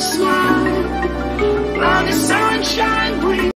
smile